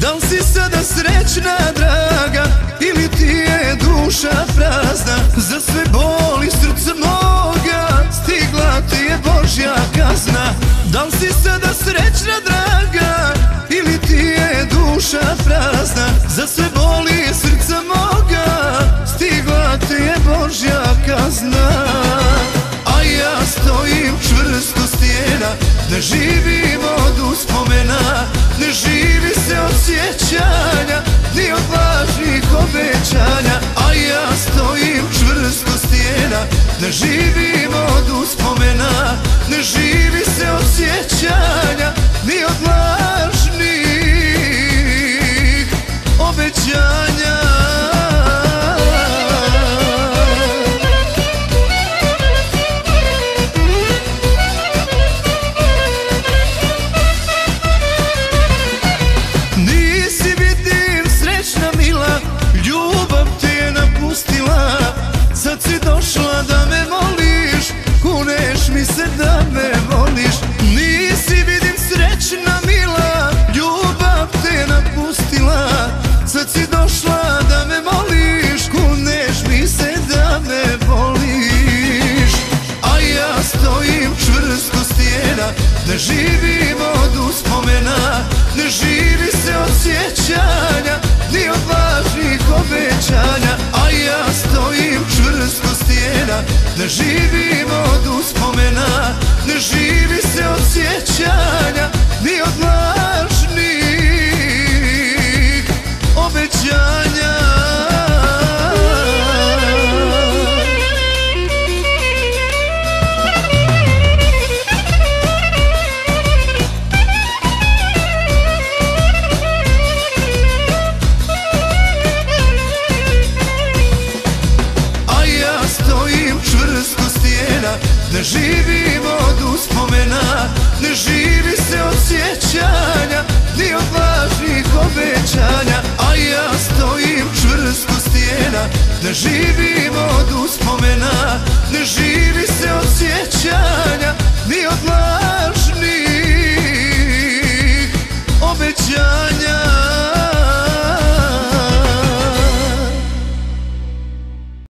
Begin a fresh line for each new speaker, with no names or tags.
Da li si sada srećna draga? Ili ti je duša prazna? Za sve boli srca moga. Stigla ti je Božja kazna. Da li si sada srećna draga? Ili ti je duša prazna? Za sve boli srca moga. Stigla ti je Božja kazna. A ja stojim čvrsto stijena Da živim od uspomena. vremena da živi Ne živimo od uspomena Ne živi se od sjećanja Ni od važnih obećanja A ja stojim čvrsto stijena. Ne živimo od uspomena Ne živim od uspomena Ne živi se od sjećanja Ni od lažnih obećanja.